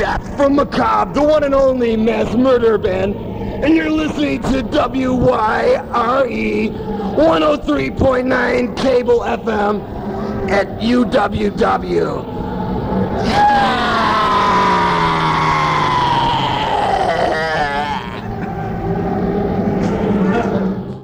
back from Macabre, the one and only mass murder band. And you're listening to WYRE 103.9 cable FM at UWW.